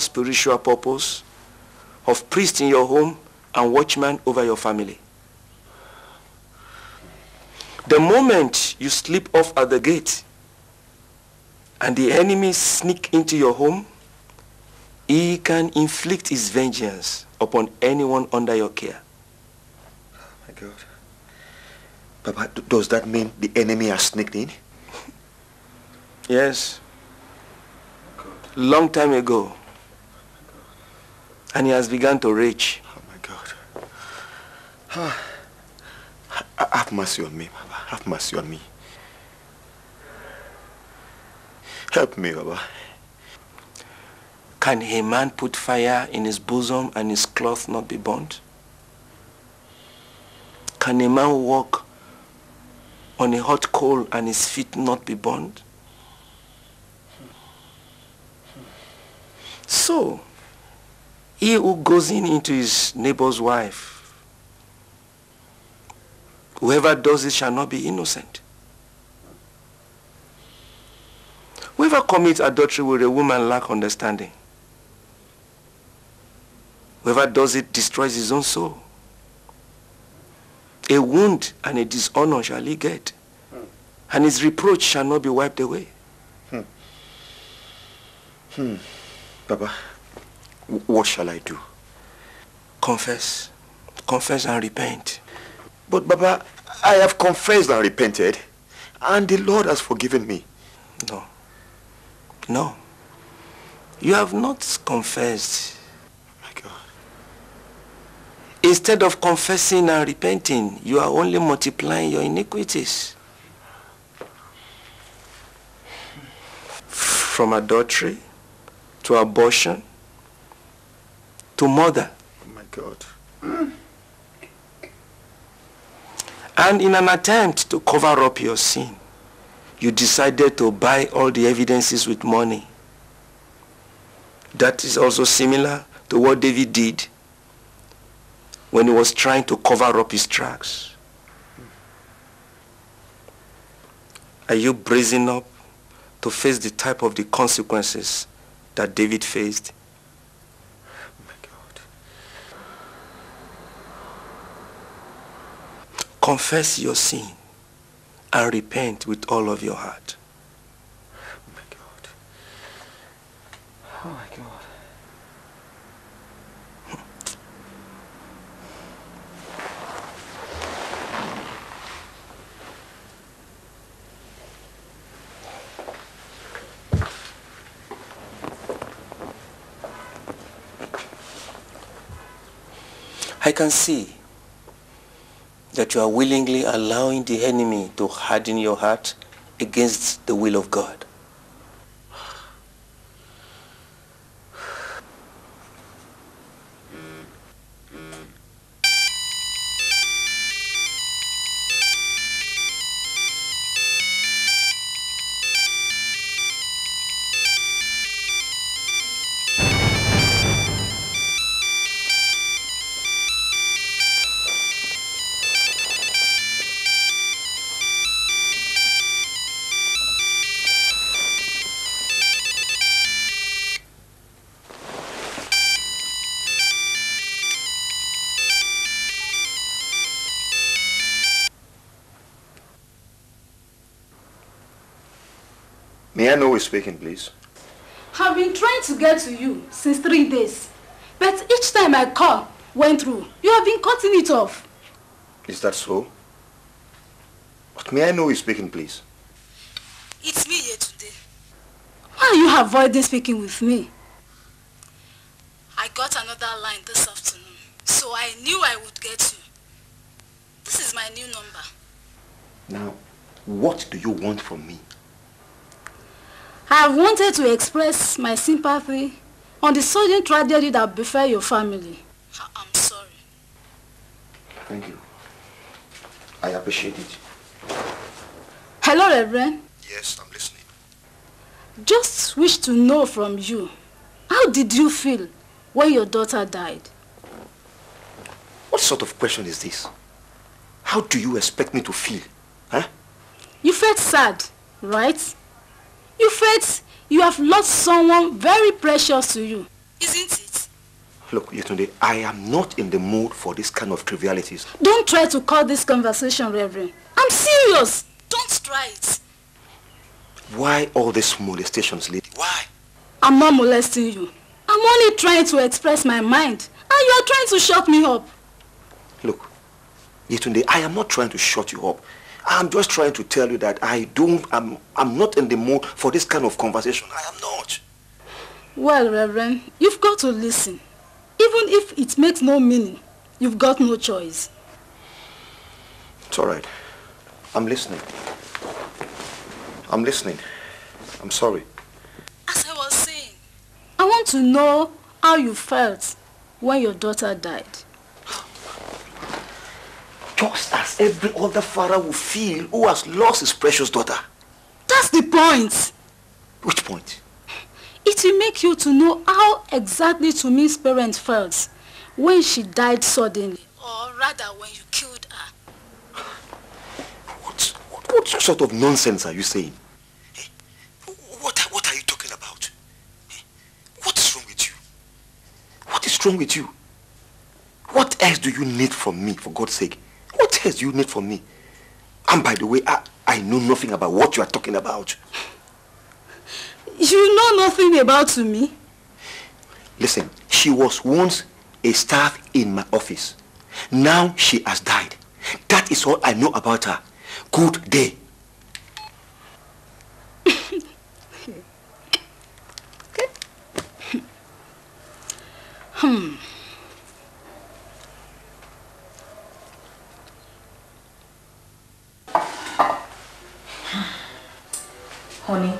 spiritual purpose of priest in your home and watchman over your family. The moment you slip off at the gate and the enemy sneak into your home, he can inflict his vengeance upon anyone under your care. Oh my God. Papa, does that mean the enemy has sneaked in? Yes. Long time ago. And he has begun to rage. Oh my God. Ah. Have mercy on me, Papa. Have mercy on me. Help me, Baba. Can a man put fire in his bosom and his cloth not be burnt? Can a man walk on a hot coal and his feet not be burned? So, he who goes in into his neighbor's wife, whoever does it shall not be innocent. Whoever commits adultery with a woman lack understanding. Whoever does it destroys his own soul. A wound and a dishonor shall he get, and his reproach shall not be wiped away. Hmm. Hmm. Baba, what shall I do? Confess. Confess and repent. But Baba, I have confessed and repented, and the Lord has forgiven me. No. No. You have not confessed. My God. Instead of confessing and repenting, you are only multiplying your iniquities. From adultery to abortion to murder. Oh my God. Hmm. And in an attempt to cover up your sin, you decided to buy all the evidences with money. That is also similar to what David did when he was trying to cover up his tracks. Hmm. Are you brazen up to face the type of the consequences that David faced? Oh my God. Confess your sin and repent with all of your heart. Oh my God. Oh my God. I can see that you are willingly allowing the enemy to harden your heart against the will of God. May I know who is speaking, please? I've been trying to get to you since three days. But each time I call, went through, you have been cutting it off. Is that so? But may I know who is speaking, please? It's me here today. Why are you avoiding speaking with me? I got another line this afternoon, so I knew I would get you. This is my new number. Now, what do you want from me? I have wanted to express my sympathy on the sudden tragedy that befell your family. I'm sorry. Thank you. I appreciate it. Hello, Reverend. Yes, I'm listening. Just wish to know from you, how did you feel when your daughter died? What sort of question is this? How do you expect me to feel? Huh? You felt sad, right? You felt you have lost someone very precious to you. Look, Yetunde, I am not in the mood for this kind of trivialities. Don't try to call this conversation, Reverend. I'm serious. Don't try it. Why all these molestations, lady? Why? I'm not molesting you. I'm only trying to express my mind. And you are trying to shut me up. Look, Yetunde, I am not trying to shut you up. I'm just trying to tell you that I don't, I'm, I'm not in the mood for this kind of conversation. I am not. Well, Reverend, you've got to listen. Even if it makes no meaning, you've got no choice. It's all right. I'm listening. I'm listening. I'm sorry. As I was saying, I want to know how you felt when your daughter died. Just as every other father will feel who has lost his precious daughter. That's the point. Which point? It will make you to know how exactly Tumi's parents felt when she died suddenly. Or rather, when you killed her. What, what, what sort of nonsense are you saying? What, what are you talking about? What is wrong with you? What is wrong with you? What else do you need from me, for God's sake? What else do you need from me? And by the way, I, I know nothing about what you are talking about. You know nothing about me? Listen, she was once a staff in my office. Now she has died. That is all I know about her. Good day. hmm. Honey,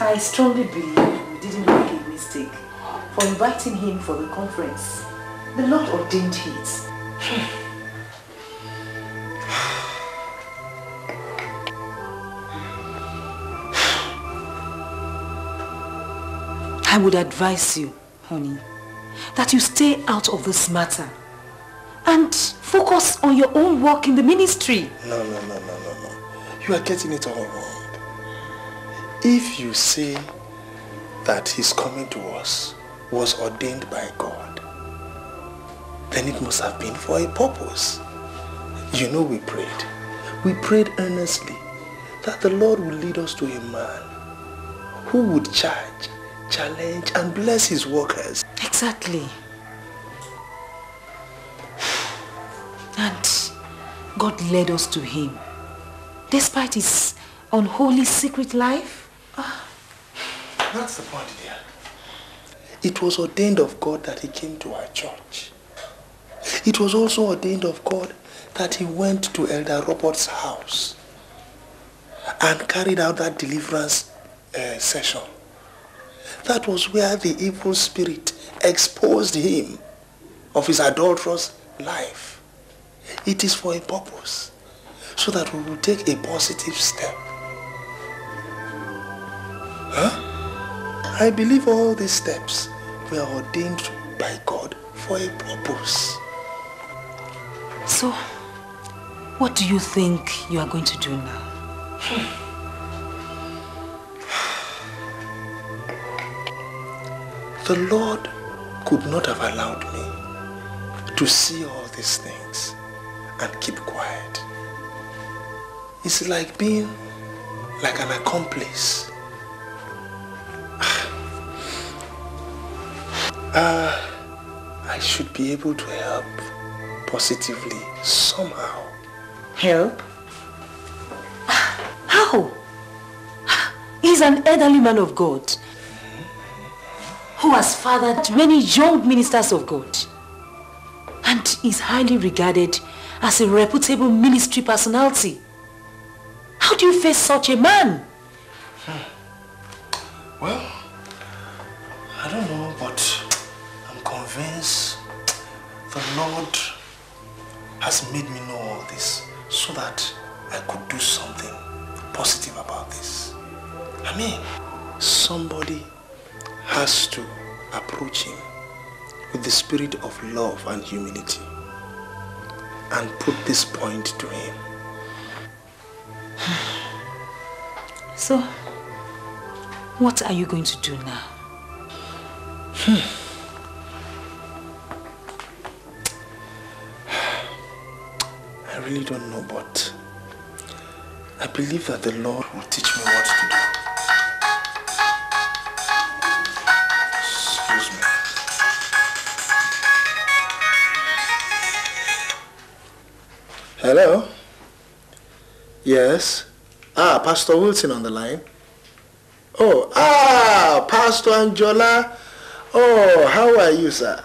I strongly believe we didn't make a mistake for inviting him for the conference. The Lord ordained it. I would advise you, honey, that you stay out of this matter and focus on your own work in the ministry. No, no, no, no, no, no. You are getting it all wrong. If you say that his coming to us was ordained by God, then it must have been for a purpose. You know we prayed. We prayed earnestly that the Lord would lead us to a man who would charge, challenge and bless his workers. Exactly. And God led us to him. Despite his unholy secret life, that's the point, dear. It was ordained of God that he came to our church. It was also ordained of God that he went to Elder Robert's house and carried out that deliverance uh, session. That was where the evil spirit exposed him of his adulterous life. It is for a purpose, so that we will take a positive step I believe all these steps were ordained by God for a purpose. So, what do you think you are going to do now? Hmm. The Lord could not have allowed me to see all these things and keep quiet. It's like being like an accomplice Uh, I should be able to help positively somehow. Help? How? He's an elderly man of God who has fathered many young ministers of God and is highly regarded as a reputable ministry personality. How do you face such a man? Convinced the Lord has made me know all this so that I could do something positive about this. I mean, somebody has to approach him with the spirit of love and humility and put this point to him. So, what are you going to do now? Hmm. Really don't know, but I believe that the Lord will teach me what to do. Excuse me. Hello? Yes? Ah, Pastor Wilson on the line? Oh, ah, Pastor Anjola. Oh, how are you, sir?